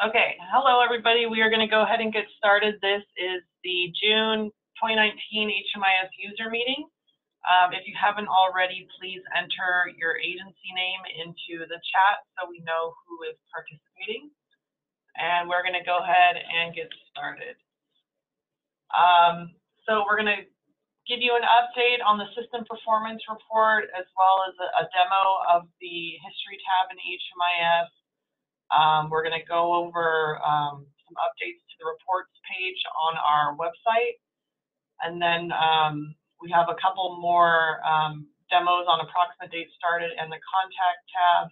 Okay, hello everybody. We are going to go ahead and get started. This is the June 2019 HMIS user meeting. Um, if you haven't already, please enter your agency name into the chat so we know who is participating. And we're going to go ahead and get started. Um, so we're going to give you an update on the system performance report as well as a, a demo of the history tab in HMIS um, we're going to go over um, some updates to the reports page on our website. And then um, we have a couple more um, demos on approximate date started and the contact tab.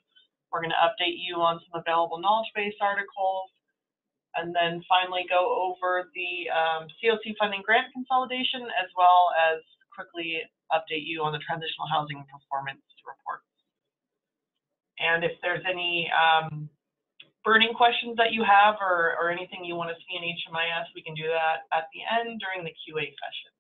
We're going to update you on some available knowledge base articles. And then finally go over the COC um, funding grant consolidation as well as quickly update you on the transitional housing performance reports. And if there's any um, burning questions that you have or, or anything you want to see in HMIS, we can do that at the end during the QA session.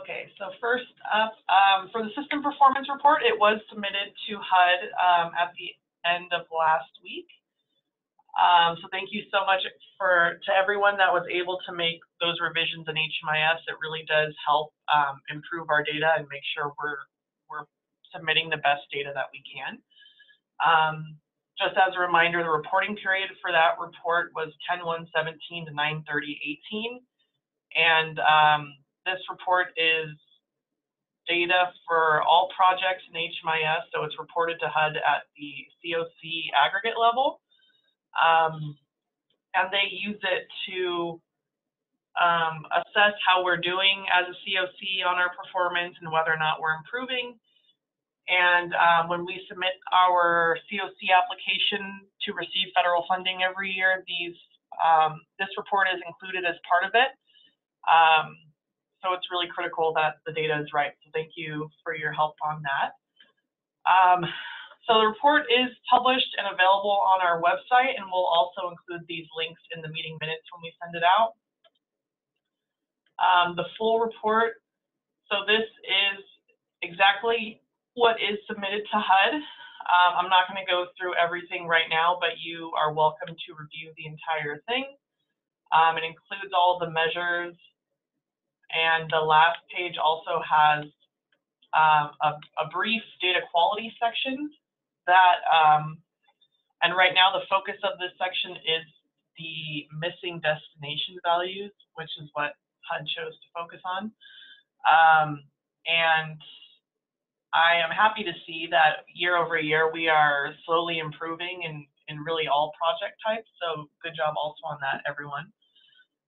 Okay, so first up, um, for the system performance report, it was submitted to HUD um, at the end of last week. Um, so thank you so much for to everyone that was able to make those revisions in HMIS. It really does help um, improve our data and make sure we're we're submitting the best data that we can. Um, just as a reminder, the reporting period for that report was 10-1-17 to 9-30-18. And um, this report is data for all projects in HMIS, so it's reported to HUD at the COC aggregate level. Um, and they use it to um, assess how we're doing as a COC on our performance and whether or not we're improving. And um, when we submit our COC application to receive federal funding every year, these um, this report is included as part of it. Um, so it's really critical that the data is right. So thank you for your help on that. Um, so the report is published and available on our website, and we'll also include these links in the meeting minutes when we send it out. Um, the full report, so this is exactly what is submitted to HUD. Um, I'm not going to go through everything right now, but you are welcome to review the entire thing. Um, it includes all the measures, and the last page also has um, a, a, brief data quality section that, um, and right now the focus of this section is the missing destination values, which is what HUD chose to focus on. Um, and I am happy to see that year over year we are slowly improving in, in really all project types. So good job also on that, everyone.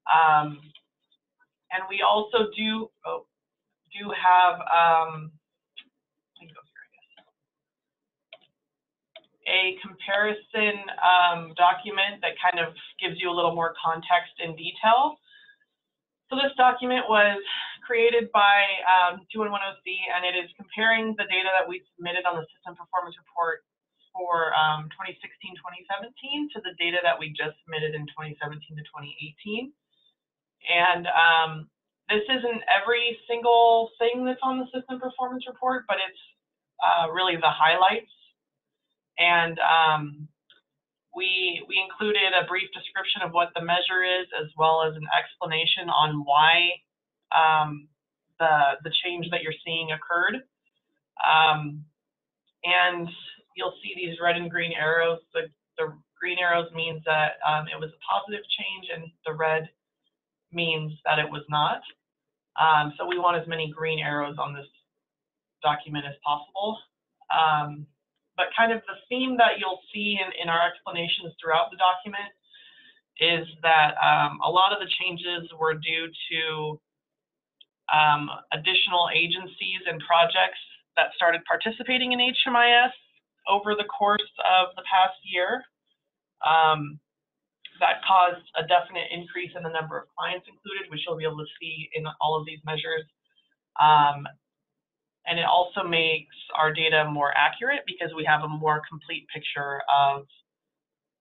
Um, and we also do oh, do have um, a comparison um, document that kind of gives you a little more context and detail. So this document was created by um, 211OC, and it is comparing the data that we submitted on the system performance report for 2016-2017 um, to the data that we just submitted in 2017 to 2018. And um, this isn't every single thing that's on the system performance report, but it's uh, really the highlights. And um, we, we included a brief description of what the measure is, as well as an explanation on why um, the, the change that you're seeing occurred. Um, and you'll see these red and green arrows. The, the green arrows means that um, it was a positive change, and the red means that it was not. Um, so we want as many green arrows on this document as possible. Um, but kind of the theme that you'll see in, in our explanations throughout the document is that um, a lot of the changes were due to um, additional agencies and projects that started participating in HMIS over the course of the past year. Um, that caused a definite increase in the number of clients included, which you'll be able to see in all of these measures. Um, and it also makes our data more accurate because we have a more complete picture of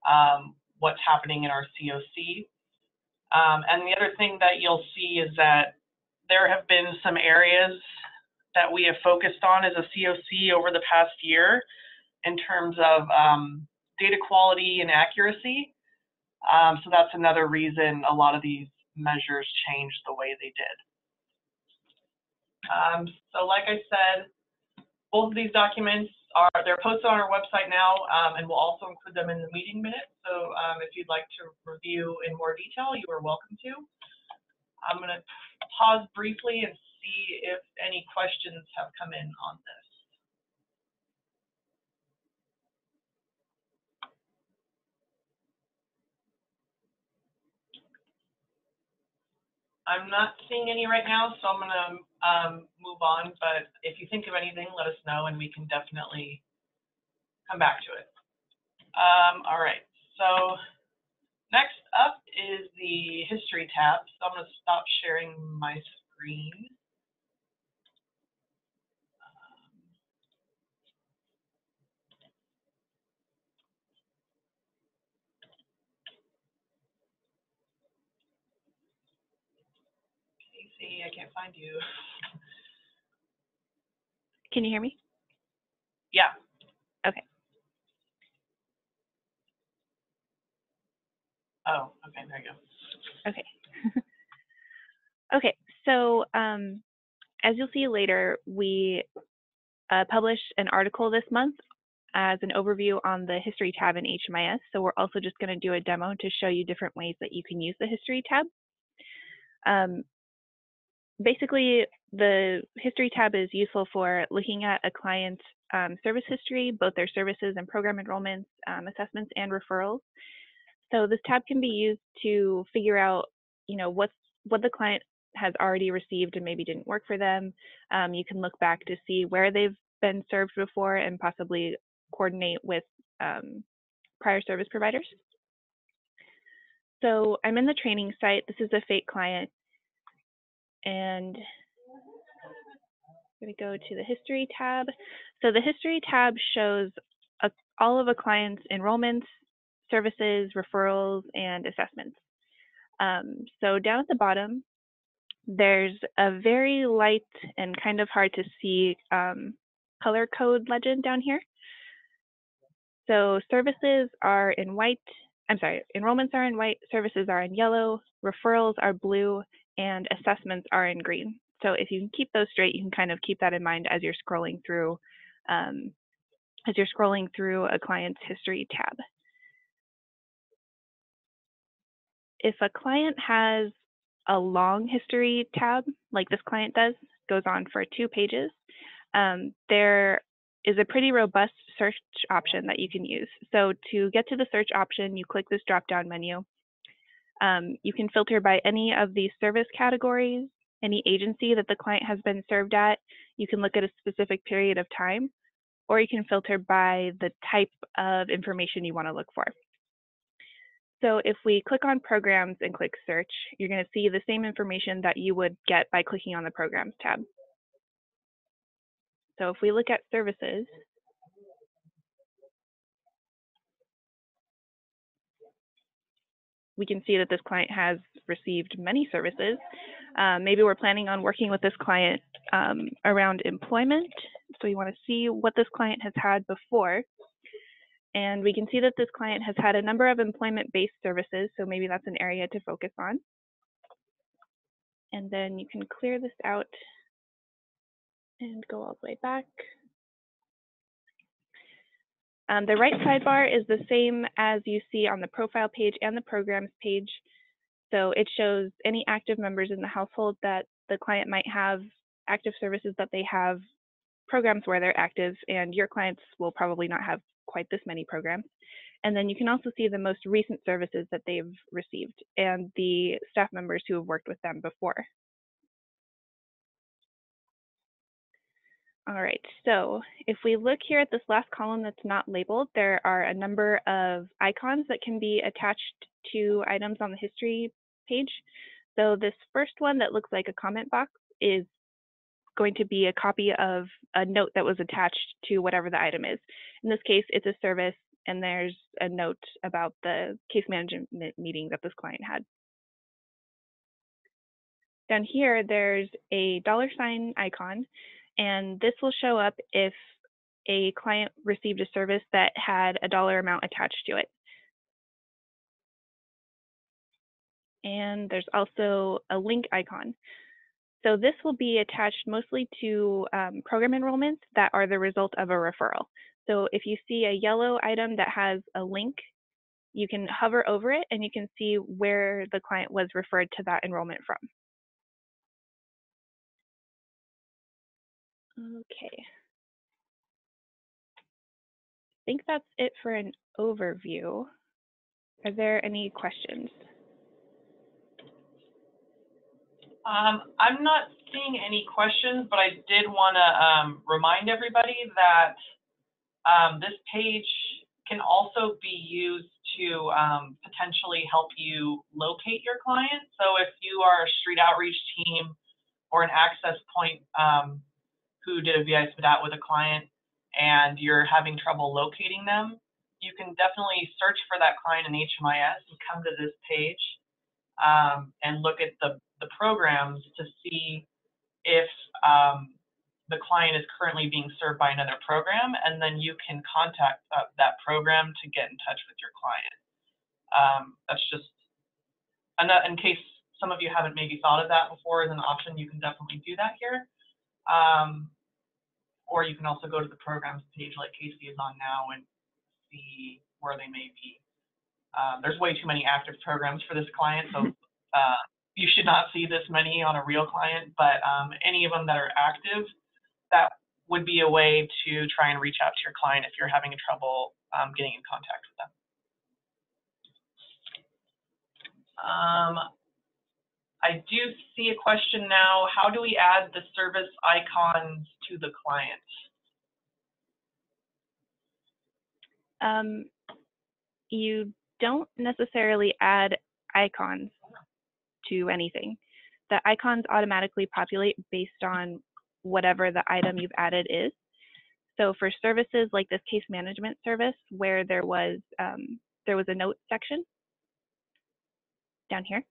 um, what's happening in our COC. Um, and the other thing that you'll see is that there have been some areas that we have focused on as a COC over the past year in terms of um, data quality and accuracy. Um, so that's another reason a lot of these measures changed the way they did. Um, so like I said, both of these documents are they're posted on our website now, um, and we'll also include them in the meeting minutes. So um, if you'd like to review in more detail, you are welcome to. I'm going to pause briefly and see if any questions have come in on this. I'm not seeing any right now, so I'm going to um, move on. But if you think of anything, let us know, and we can definitely come back to it. Um, all right, so next up is the history tab. So I'm going to stop sharing my screen. Um, I can't find you. Can you hear me? Yeah. Okay. Oh, okay, there you go. Okay. okay, so um, as you'll see later, we uh, published an article this month as an overview on the history tab in HMIS. So we're also just going to do a demo to show you different ways that you can use the history tab. Um, basically, the history tab is useful for looking at a client's um, service history, both their services and program enrollments, um, assessments, and referrals. So this tab can be used to figure out, you know, what's what the client has already received and maybe didn't work for them. Um, you can look back to see where they've been served before and possibly coordinate with um, prior service providers. So I'm in the training site. This is a fake client and I'm going to go to the history tab. So the history tab shows a, all of a client's enrollments, services, referrals, and assessments. Um, so down at the bottom, there's a very light and kind of hard to see um, color code legend down here. So services are in white, I'm sorry, enrollments are in white, services are in yellow, referrals are blue, and assessments are in green. So if you can keep those straight, you can kind of keep that in mind as you're scrolling through um, as you're scrolling through a client's history tab. If a client has a long history tab, like this client does, goes on for two pages, um, there is a pretty robust search option that you can use. So to get to the search option, you click this drop-down menu um, you can filter by any of these service categories, any agency that the client has been served at. You can look at a specific period of time, or you can filter by the type of information you want to look for. So if we click on programs and click search, you're going to see the same information that you would get by clicking on the programs tab. So if we look at services, we can see that this client has received many services. Um, maybe we're planning on working with this client um, around employment. So we want to see what this client has had before. And we can see that this client has had a number of employment-based services, so maybe that's an area to focus on. And then you can clear this out and go all the way back. Um, the right sidebar is the same as you see on the profile page and the programs page. So it shows any active members in the household that the client might have, active services that they have, programs where they're active, and your clients will probably not have quite this many programs. And then you can also see the most recent services that they've received and the staff members who have worked with them before. All right, so if we look here at this last column that's not labeled, there are a number of icons that can be attached to items on the history page. So this first one that looks like a comment box is going to be a copy of a note that was attached to whatever the item is. In this case, it's a service and there's a note about the case management meeting that this client had. Down here, there's a dollar sign icon and this will show up if a client received a service that had a dollar amount attached to it. And there's also a link icon. So this will be attached mostly to um, program enrollments that are the result of a referral. So if you see a yellow item that has a link, you can hover over it and you can see where the client was referred to that enrollment from. Okay. I think that's it for an overview. Are there any questions? Um, I'm not seeing any questions, but I did want to um, remind everybody that um, this page can also be used to um, potentially help you locate your client. So if you are a street outreach team or an access point um, who did a VI SPDAT with a client and you're having trouble locating them, you can definitely search for that client in HMIS and come to this page um, and look at the, the programs to see if um, the client is currently being served by another program, and then you can contact uh, that program to get in touch with your client. Um, that's just, in case some of you haven't maybe thought of that before as an option, you can definitely do that here. Um, or you can also go to the programs page like Casey is on now and see where they may be. Uh, there's way too many active programs for this client, so uh, you should not see this many on a real client, but um, any of them that are active, that would be a way to try and reach out to your client if you're having trouble um, getting in contact with them. Um, I do see a question now. How do we add the service icons to the client? Um, you don't necessarily add icons to anything. The icons automatically populate based on whatever the item you've added is. So for services like this case management service, where there was um, there was a note section down here,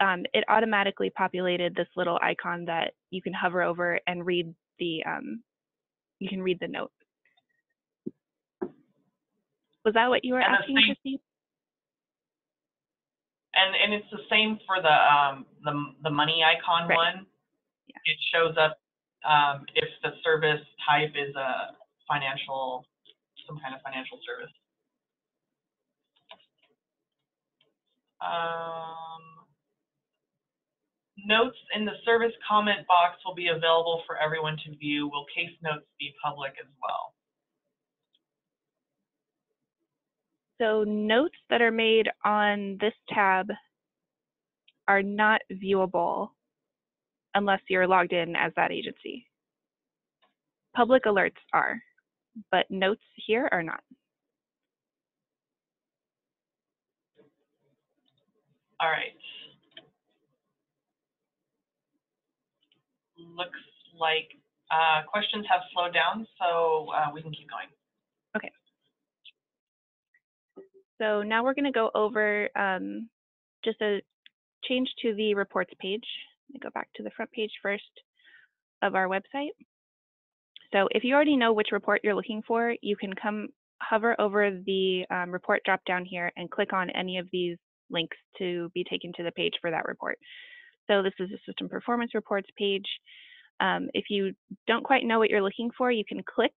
um, it automatically populated this little icon that you can hover over and read the um, you can read the note. Was that what you were and asking, Christine? And and it's the same for the um, the the money icon right. one. Yeah. It shows up um, if the service type is a financial some kind of financial service. Um, Notes in the service comment box will be available for everyone to view. Will case notes be public as well? So notes that are made on this tab are not viewable unless you're logged in as that agency. Public alerts are, but notes here are not. All right. looks like uh, questions have slowed down, so uh, we can keep going. Okay. So now we're going to go over um, just a change to the reports page. Let me go back to the front page first of our website. So if you already know which report you're looking for, you can come hover over the um, report drop down here and click on any of these links to be taken to the page for that report. So this is the system performance reports page. Um, if you don't quite know what you're looking for, you can click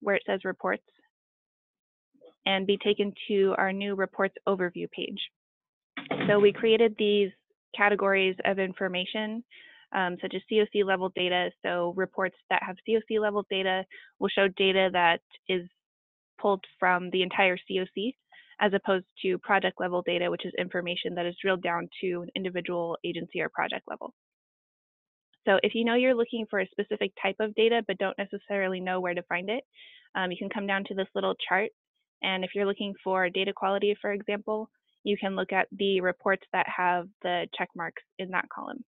where it says reports and be taken to our new reports overview page. So we created these categories of information um, such as COC level data. So reports that have COC level data will show data that is pulled from the entire COC as opposed to project level data, which is information that is drilled down to an individual agency or project level. So if you know you're looking for a specific type of data but don't necessarily know where to find it, um, you can come down to this little chart. And if you're looking for data quality, for example, you can look at the reports that have the check marks in that column.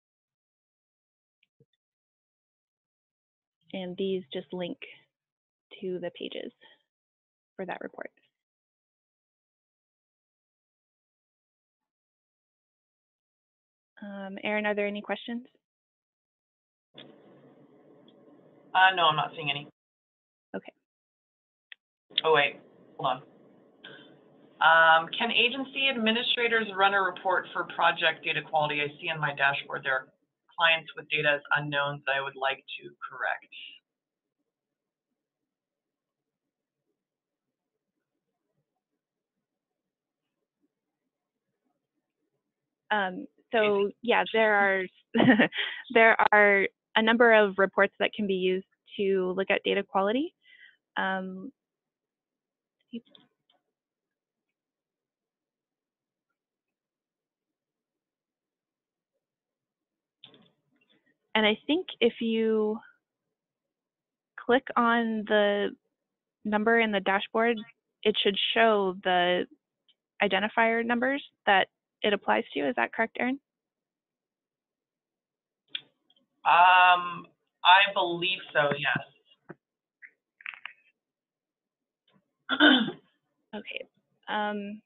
And these just link to the pages for that report. Um, Aaron, are there any questions? Uh, no, I'm not seeing any. Okay. Oh, wait, Um, can agency administrators run a report for project data quality? I see on my dashboard there are clients with data as unknowns that I would like to correct. Um, so yeah, there are there are a number of reports that can be used to look at data quality. Um, and I think if you click on the number in the dashboard, it should show the identifier numbers that it applies to. Is that correct, Erin? Um, I believe so, yes. okay. Um,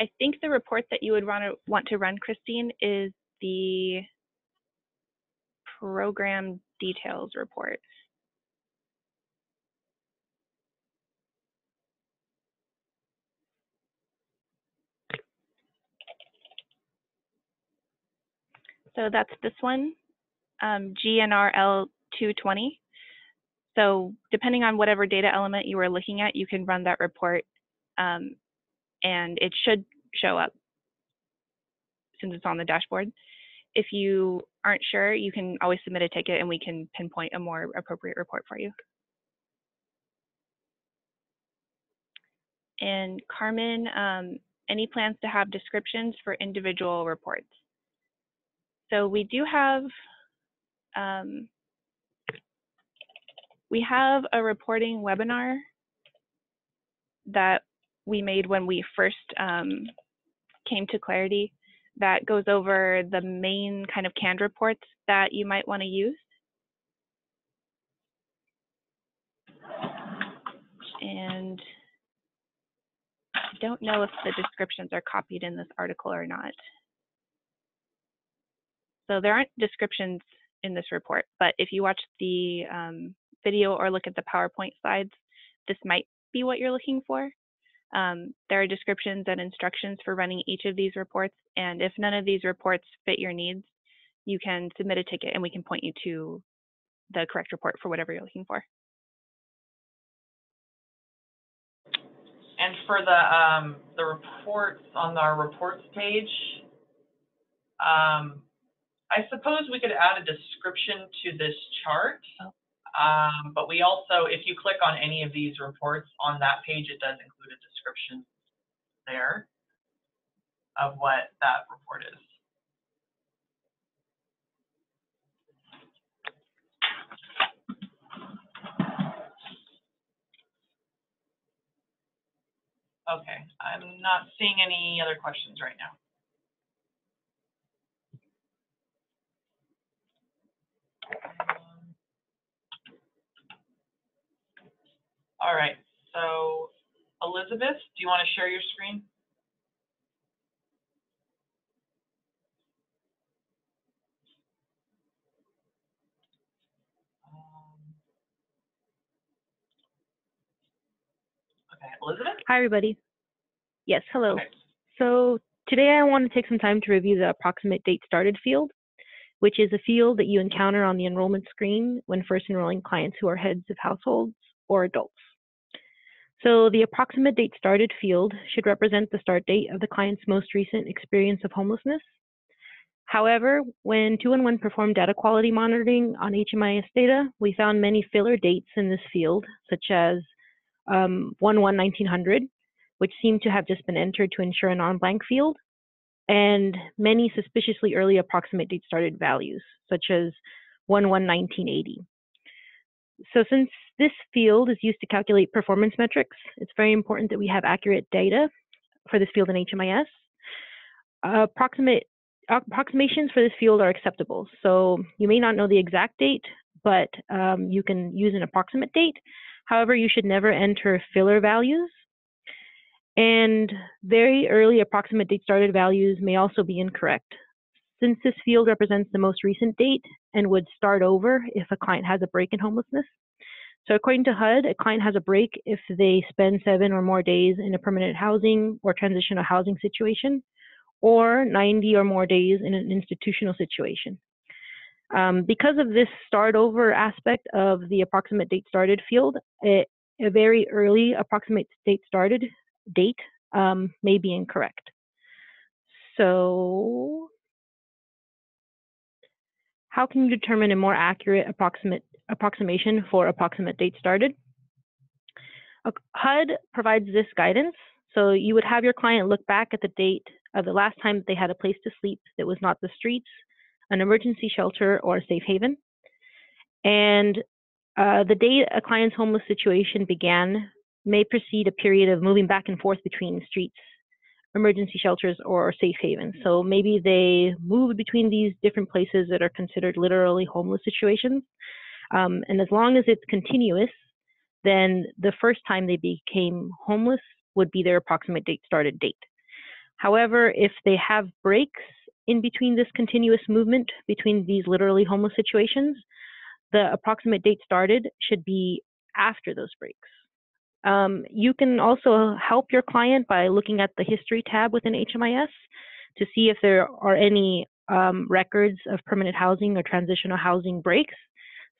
I think the report that you would want to, want to run, Christine, is the program details report. So that's this one, um, GNRL 220. So depending on whatever data element you are looking at, you can run that report um, and it should show up since it's on the dashboard. If you aren't sure, you can always submit a ticket and we can pinpoint a more appropriate report for you. And Carmen, um, any plans to have descriptions for individual reports? So we do have, um, we have a reporting webinar that we made when we first um, came to Clarity that goes over the main kind of canned reports that you might want to use. And I don't know if the descriptions are copied in this article or not. So there aren't descriptions in this report, but if you watch the um, video or look at the PowerPoint slides, this might be what you're looking for. Um, there are descriptions and instructions for running each of these reports, and if none of these reports fit your needs, you can submit a ticket and we can point you to the correct report for whatever you're looking for. And for the um, the reports on our reports page, um, I suppose we could add a description to this chart. Oh. Um, but we also, if you click on any of these reports on that page, it does include a description there of what that report is. Okay, I'm not seeing any other questions right now. All right, so Elizabeth, do you want to share your screen? Um, okay, Elizabeth? Hi, everybody. Yes, hello. Okay. So today I want to take some time to review the approximate date started field, which is a field that you encounter on the enrollment screen when first enrolling clients who are heads of households or adults. So the approximate date started field should represent the start date of the client's most recent experience of homelessness. However, when 211 performed data quality monitoring on HMIS data, we found many filler dates in this field, such as um, 1-1-1900, which seemed to have just been entered to ensure a non-blank field, and many suspiciously early approximate date started values, such as 1-1-1980. So since this field is used to calculate performance metrics, it's very important that we have accurate data for this field in HMIS. Approximate approximations for this field are acceptable. So you may not know the exact date, but um, you can use an approximate date. However, you should never enter filler values. And very early approximate date started values may also be incorrect. Since this field represents the most recent date and would start over if a client has a break in homelessness, So according to HUD, a client has a break if they spend seven or more days in a permanent housing or transitional housing situation, or 90 or more days in an institutional situation. Um, because of this start over aspect of the approximate date started field, a, a very early approximate date started date um, may be incorrect. So how can you determine a more accurate approximate approximation for approximate date started? HUD provides this guidance. So you would have your client look back at the date of the last time that they had a place to sleep that was not the streets, an emergency shelter, or a safe haven. And uh, the day a client's homeless situation began may precede a period of moving back and forth between streets, emergency shelters, or safe havens. So maybe they moved between these different places that are considered literally homeless situations. Um, and as long as it's continuous, then the first time they became homeless would be their approximate date started date. However, if they have breaks in between this continuous movement between these literally homeless situations, the approximate date started should be after those breaks. Um, you can also help your client by looking at the history tab within HMIS to see if there are any um, records of permanent housing or transitional housing breaks.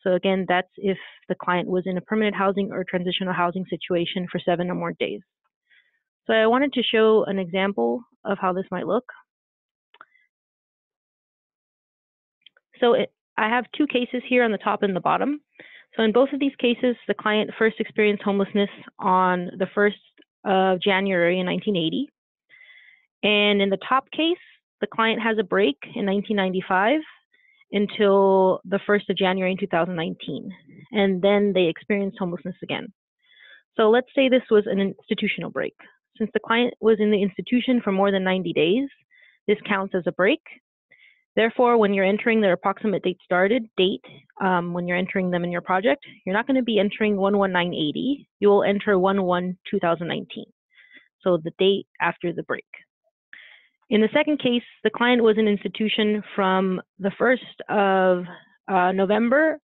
So again, that's if the client was in a permanent housing or transitional housing situation for seven or more days. So I wanted to show an example of how this might look. So it, I have two cases here on the top and the bottom. So in both of these cases, the client first experienced homelessness on the 1st of January in 1980. And in the top case, the client has a break in 1995 until the 1st of January in 2019. And then they experienced homelessness again. So let's say this was an institutional break. Since the client was in the institution for more than 90 days, this counts as a break. Therefore, when you're entering their approximate date started date, um, when you're entering them in your project, you're not going to be entering 11980. You will enter 11-2019, so the date after the break. In the second case, the client was in institution from the 1st of uh, November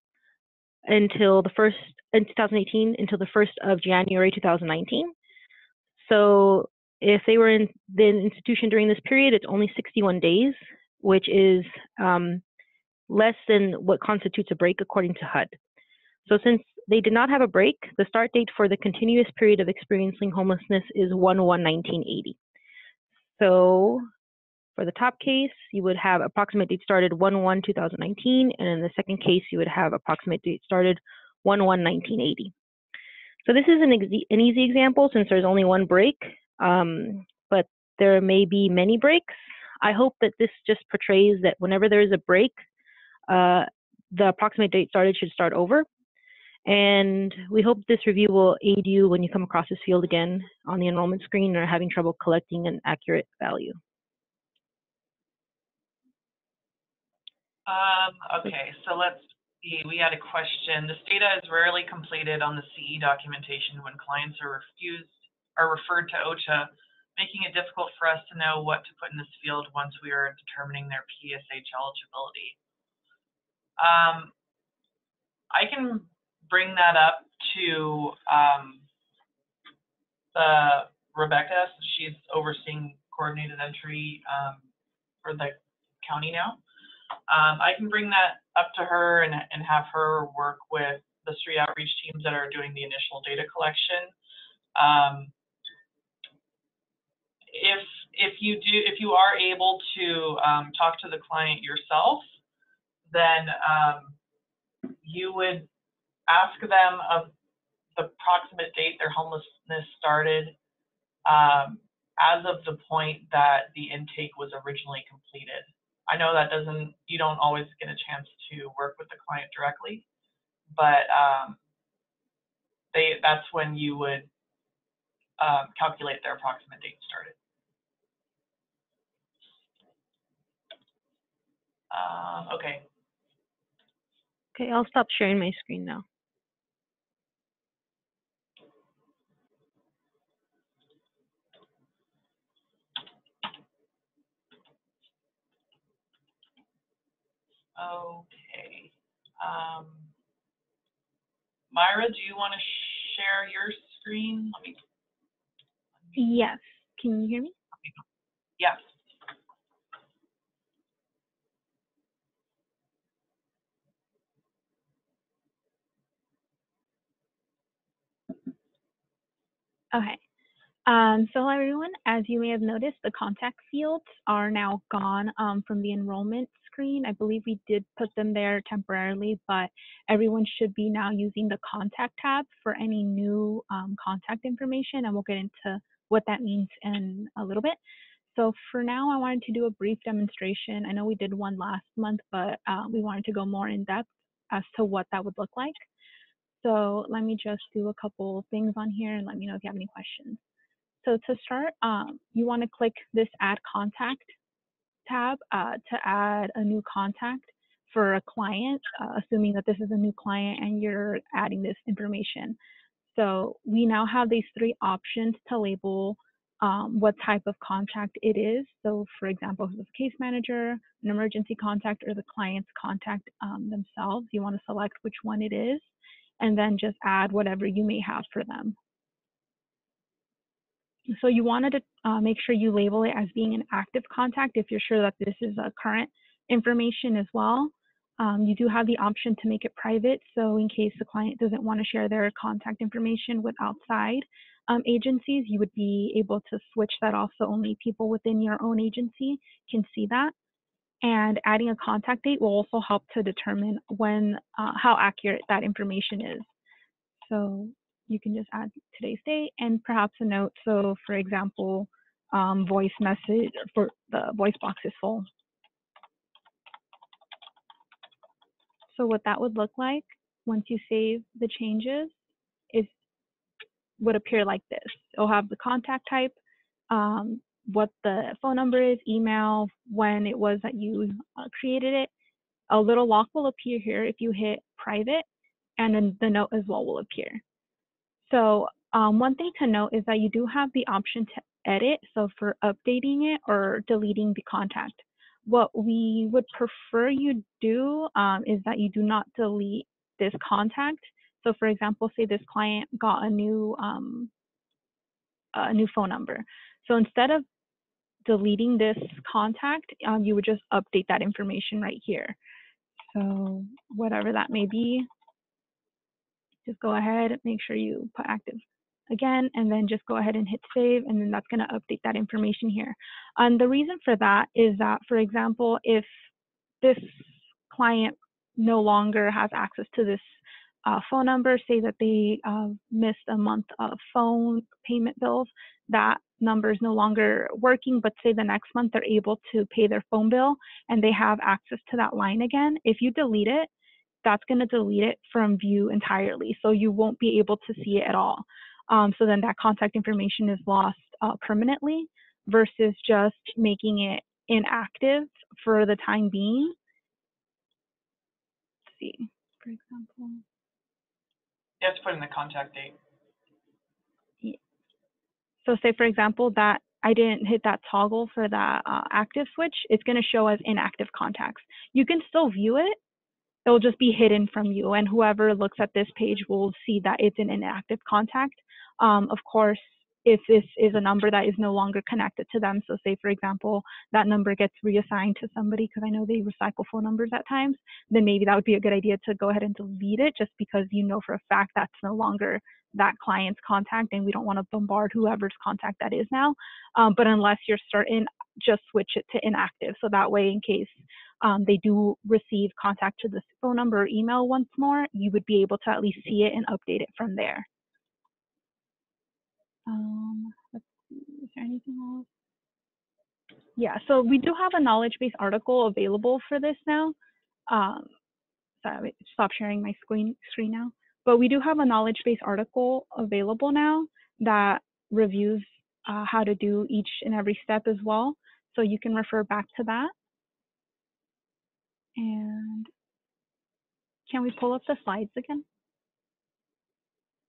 until the 1st in 2018 until the 1st of January 2019. So if they were in the institution during this period, it's only 61 days, which is um, less than what constitutes a break according to HUD. So since they did not have a break, the start date for the continuous period of experiencing homelessness is 1-1-1980. So for the top case, you would have approximate date started 1-1-2019, and in the second case, you would have approximate date started 1-1-1980. So this is an, an easy example since there's only one break, um, but there may be many breaks. I hope that this just portrays that whenever there is a break, uh, the approximate date started should start over. And we hope this review will aid you when you come across this field again on the enrollment screen or having trouble collecting an accurate value. Um, okay, so let's see. we had a question. This data is rarely completed on the CE documentation when clients are refused are referred to OCHA, making it difficult for us to know what to put in this field once we are determining their PSH eligibility. Um, I can bring that up to um, the Rebecca. She's overseeing coordinated entry um, for the county now. Um, I can bring that up to her and, and have her work with the street outreach teams that are doing the initial data collection. Um, if if you do if you are able to um, talk to the client yourself, then um, you would ask them of the approximate date their homelessness started um, as of the point that the intake was originally completed. I know that doesn't, you don't always get a chance to work with the client directly, but um, they, that's when you would um, calculate their approximate date started. Um, okay. Okay, I'll stop sharing my screen now. Okay. Um, Myra, do you want to share your screen? Let me, Yes. Can you hear me? yes. Okay. Um, so everyone, as you may have noticed, the contact fields are now gone um, from the enrollment screen. I believe we did put them there temporarily, but everyone should be now using the contact tab for any new um, contact information, and we'll get into what that means in a little bit. So for now, I wanted to do a brief demonstration. I know we did one last month, but uh, we wanted to go more in depth as to what that would look like. So let me just do a couple things on here and let me know if you have any questions. So to start, um, you want to click this Add Contact tab uh, to add a new contact for a client, uh, assuming that this is a new client and you're adding this information. So we now have these three options to label um, what type of contact it is. So for example, if it's a case manager, an emergency contact, or the client's contact um, themselves, you want to select which one it is, and then just add whatever you may have for them. So you wanted to uh, make sure you label it as being an active contact if you're sure that this is a current information as well. Um, you do have the option to make it private. So in case the client doesn't want to share their contact information with outside um, agencies, you would be able to switch that off so only people within your own agency can see that. And adding a contact date will also help to determine when, uh, how accurate that information is. So you can just add today's date and perhaps a note. So for example, um, voice message for the voice box is full. So what that would look like once you save the changes is would appear like this. It'll have the contact type, um, what the phone number is, email, when it was that you uh, created it. A little lock will appear here if you hit private, and then the note as well will appear. So um, one thing to note is that you do have the option to edit, so for updating it or deleting the contact. What we would prefer you do um, is that you do not delete this contact. So for example, say this client got a new um, a new phone number. So instead of deleting this contact, um, you would just update that information right here. So whatever that may be, just go ahead, and make sure you put active again, and then just go ahead and hit save, and then that's going to update that information here. And the reason for that is that, for example, if this client no longer has access to this uh, phone number, say that they uh, missed a month of phone payment bills, that number is no longer working, but say the next month they're able to pay their phone bill and they have access to that line again. If you delete it, that's going to delete it from view entirely. So you won't be able to see it at all. Um, so then that contact information is lost uh, permanently versus just making it inactive for the time being. Let's see, for example. You have to put in the contact date. So say, for example, that I didn't hit that toggle for that uh, active switch, it's going to show as inactive contacts. You can still view it. It'll just be hidden from you, and whoever looks at this page will see that it's an inactive contact. Um, of course, if this is a number that is no longer connected to them, so say, for example, that number gets reassigned to somebody, because I know they recycle phone numbers at times, then maybe that would be a good idea to go ahead and delete it just because you know for a fact that's no longer that client's contact and we don't want to bombard whoever's contact that is now. Um, but unless you're certain, just switch it to inactive. So that way, in case um, they do receive contact to the phone number or email once more, you would be able to at least see it and update it from there. Um, let's see, is there anything else? Yeah, so we do have a knowledge base article available for this now. Um, sorry, stop sharing my screen screen now. But we do have a knowledge base article available now that reviews uh, how to do each and every step as well. So you can refer back to that. And can we pull up the slides again?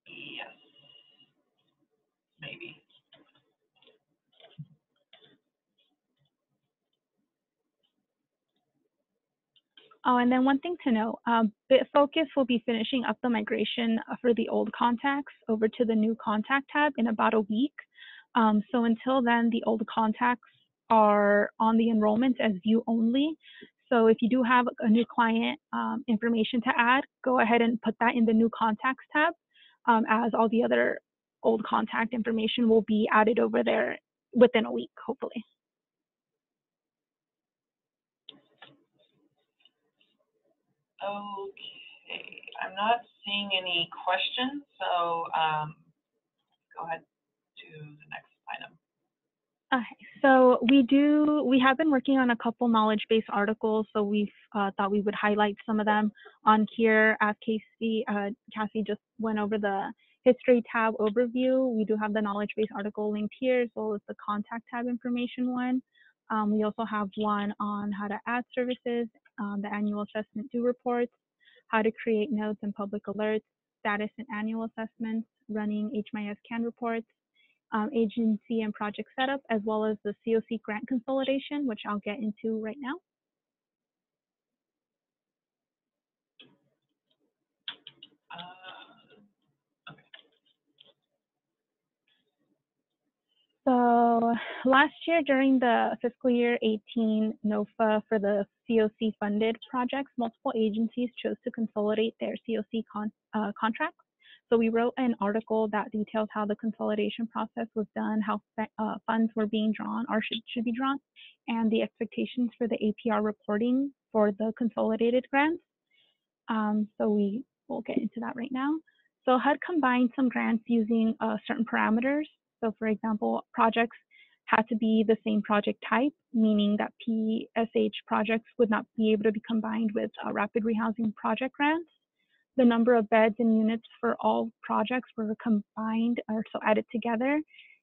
Yes. Maybe. Oh, and then one thing to note, um, BitFocus will be finishing up the migration uh, for the old contacts over to the new contact tab in about a week. Um, so until then, the old contacts are on the enrollment as view only. So if you do have a new client um, information to add, go ahead and put that in the new contacts tab um, as all the other old contact information will be added over there within a week, hopefully. Okay, I'm not seeing any questions, so um, go ahead to the next item. Okay, so we do, we have been working on a couple knowledge base articles, so we uh, thought we would highlight some of them on here. As Casey, uh, Cassie just went over the history tab overview, we do have the knowledge base article linked here, as well as the contact tab information one. Um, we also have one on how to add services, um, the annual assessment due reports, how to create notes and public alerts, status and annual assessments, running HMIS CAN reports, um, agency and project setup, as well as the COC grant consolidation, which I'll get into right now. So last year during the fiscal year 18 NOFA for the COC funded projects, multiple agencies chose to consolidate their COC con uh, contracts. So we wrote an article that details how the consolidation process was done, how uh, funds were being drawn or should, should be drawn, and the expectations for the APR reporting for the consolidated grants. Um, so we will get into that right now. So HUD combined some grants using uh, certain parameters so for example, projects had to be the same project type, meaning that PSH projects would not be able to be combined with uh, rapid rehousing project grants. The number of beds and units for all projects were combined or so added together.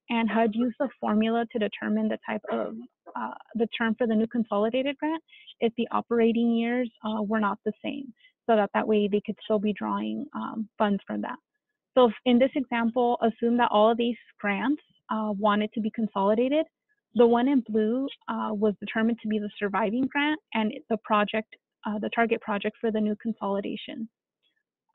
And HUD used a formula to determine the type of uh, the term for the new consolidated grant if the operating years uh, were not the same, so that that way they could still be drawing um, funds from that. So in this example, assume that all of these grants uh, wanted to be consolidated. The one in blue uh, was determined to be the surviving grant and the project, uh, the target project for the new consolidation.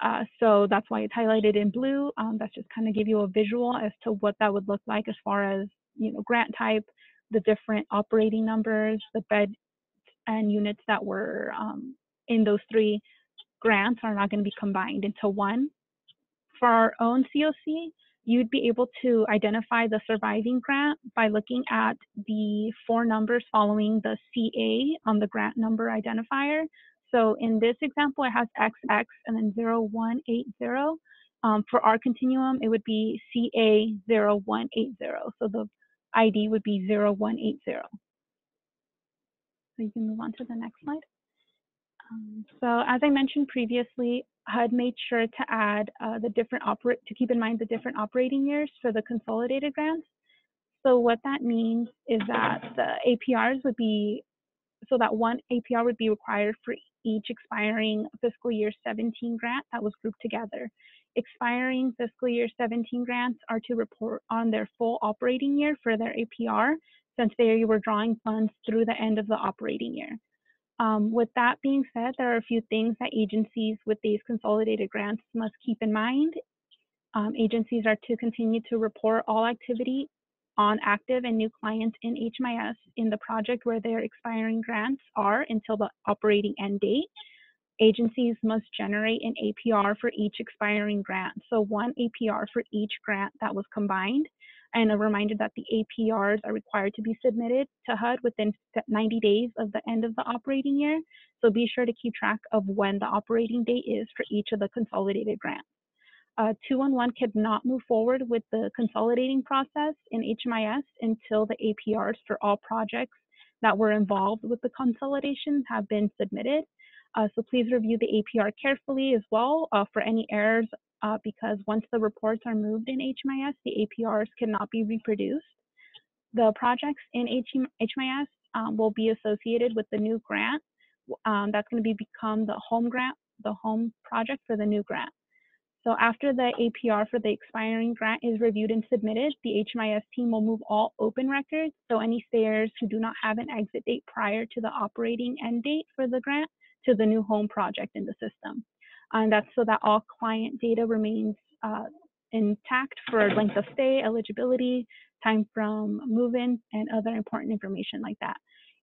Uh, so that's why it's highlighted in blue. Um, that's just kind of give you a visual as to what that would look like as far as, you know, grant type, the different operating numbers, the bed and units that were um, in those three grants are not going to be combined into one for our own COC, you'd be able to identify the surviving grant by looking at the four numbers following the CA on the grant number identifier. So in this example, it has XX and then 0180. Um, for our continuum, it would be CA0180. So the ID would be 0180. So you can move on to the next slide. Um, so as I mentioned previously, HUD made sure to add uh, the different operate to keep in mind the different operating years for the consolidated grants. So what that means is that the APRs would be so that one APR would be required for each expiring fiscal year 17 grant that was grouped together. Expiring fiscal year 17 grants are to report on their full operating year for their APR since they were drawing funds through the end of the operating year. Um, with that being said, there are a few things that agencies with these consolidated grants must keep in mind. Um, agencies are to continue to report all activity on active and new clients in HMIS in the project where their expiring grants are until the operating end date. Agencies must generate an APR for each expiring grant. So one APR for each grant that was combined and a reminder that the APRs are required to be submitted to HUD within 90 days of the end of the operating year. So be sure to keep track of when the operating date is for each of the consolidated grants. Uh, 211 could not move forward with the consolidating process in HMIS until the APRs for all projects that were involved with the consolidation have been submitted. Uh, so please review the APR carefully as well uh, for any errors uh, because once the reports are moved in HMIS, the APRs cannot be reproduced. The projects in HMIS um, will be associated with the new grant. Um, that's going to be become the home grant, the home project for the new grant. So after the APR for the expiring grant is reviewed and submitted, the HMIS team will move all open records. So any stayers who do not have an exit date prior to the operating end date for the grant to the new home project in the system. And that's so that all client data remains uh, intact for length of stay, eligibility, time from move-in, and other important information like that.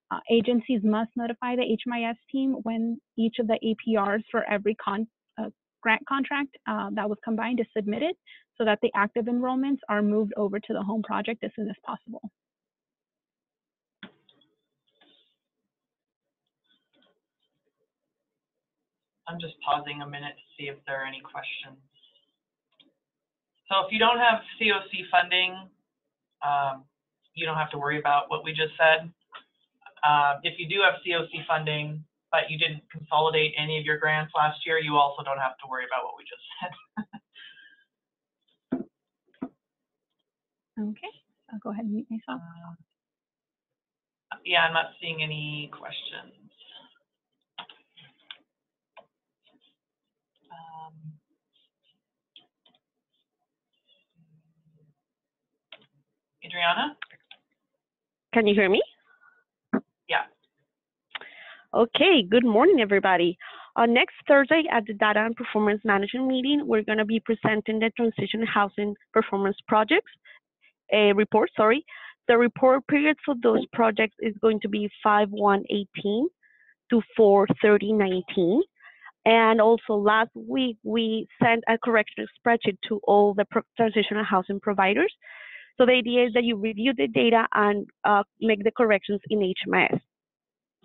Uh, agencies must notify the HMIS team when each of the APRs for every con grant contract uh, that was combined is submitted so that the active enrollments are moved over to the home project as soon as possible. I'm just pausing a minute to see if there are any questions. So if you don't have COC funding, um, you don't have to worry about what we just said. Uh, if you do have COC funding, but you didn't consolidate any of your grants last year, you also don't have to worry about what we just said. okay, I'll go ahead and mute myself. Uh, yeah, I'm not seeing any questions. Um, Adriana? Can you hear me? Okay, good morning, everybody. Uh, next Thursday at the Data and Performance Management meeting, we're going to be presenting the Transition Housing Performance Projects a report, sorry. The report period for those projects is going to be 5-1-18 to 4-30-19. And also last week, we sent a correction spreadsheet to all the transitional housing providers. So the idea is that you review the data and uh, make the corrections in HMIS.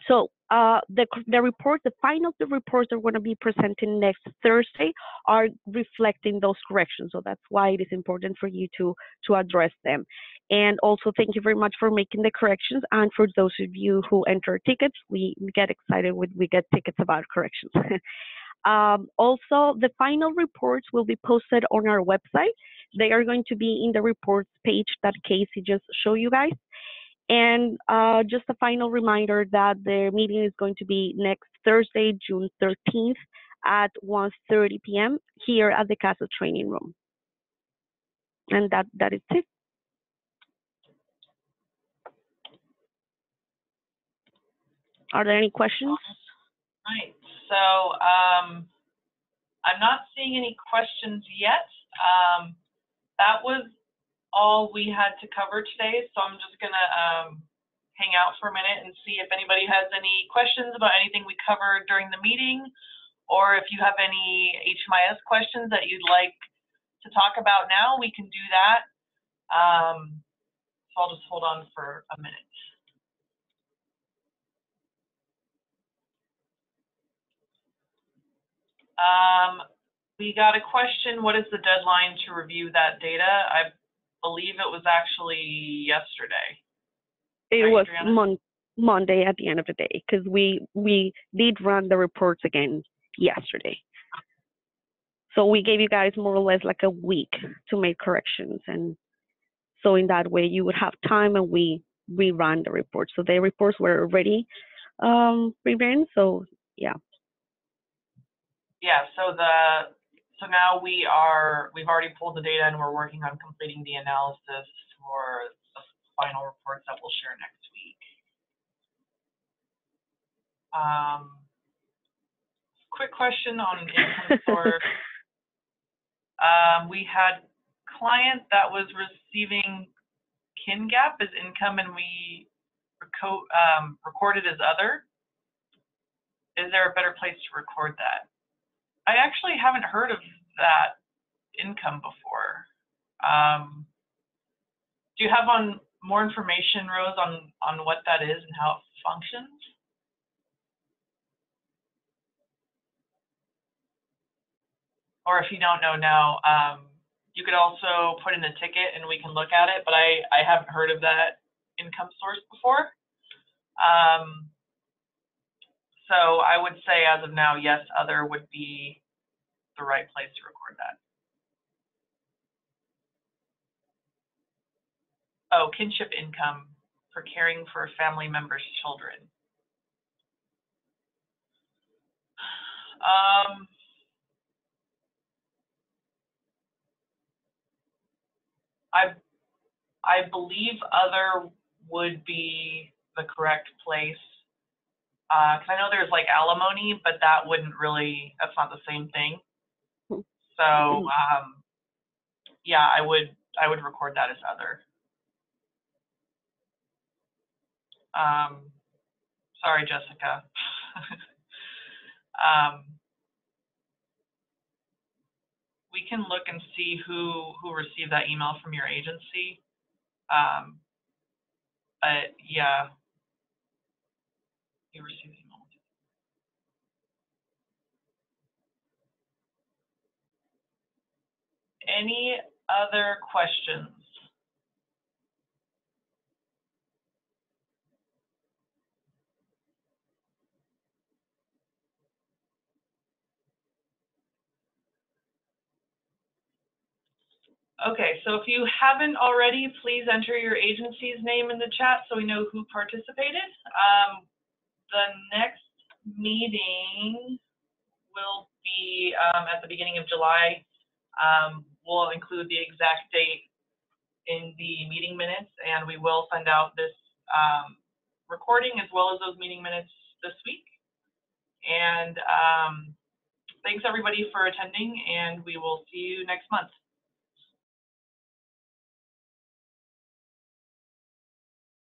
So uh, the, the reports, the final the reports that we're going to be presenting next Thursday are reflecting those corrections. So that's why it is important for you to, to address them. And also thank you very much for making the corrections. And for those of you who enter tickets, we get excited when we get tickets about corrections. um, also, the final reports will be posted on our website. They are going to be in the reports page that Casey just showed you guys. And uh, just a final reminder that the meeting is going to be next Thursday, June 13th at 1.30 p.m. here at the CASA training room. And that, that is it. Are there any questions? Right. So um, I'm not seeing any questions yet. Um, that was all we had to cover today. So I'm just going to um, hang out for a minute and see if anybody has any questions about anything we covered during the meeting, or if you have any HMIS questions that you'd like to talk about now, we can do that. Um, so I'll just hold on for a minute. Um, we got a question, what is the deadline to review that data? I believe it was actually yesterday. It Right, was mon- Monday at the end of the day because we we did run the reports again yesterday. So we gave you guys more or less like a week to make corrections, and so in that way you would have time, and we rerun the reports. So the reports were already um, rewritten. So yeah, Yeah, so the, so now we are, we've already pulled the data and we're working on completing the analysis for the final reports that we'll share next week. Um, quick question on income source. Um, we had client that was receiving Kin-GAP as income and we reco- um, recorded as other. Is there a better place to record that? I actually haven't heard of that income before. Um, do you have on more information, Rose, on on what that is and how it functions? Or if you don't know now, um, you could also put in a ticket and we can look at it. But I I haven't heard of that income source before. Um, so I would say as of now, yes, other would be the right place to record that. Oh, kinship income for caring for a family member's children. Um, I, I believe other would be the correct place. Uh 'cause I know there's like alimony, but that wouldn't really, that's not the same thing. So, um, yeah, I would, I would record that as other. Um, sorry, Jessica. um, we can look and see who, who received that email from your agency. Um, but yeah. You received the email. Any other questions? Okay, so if you haven't already, please enter your agency's name in the chat so we know who participated. Um, the next meeting will be um, at the beginning of July. Um, we'll include the exact date in the meeting minutes, and we will send out this um, recording as well as those meeting minutes this week. And um, thanks everybody for attending, and we will see you next month.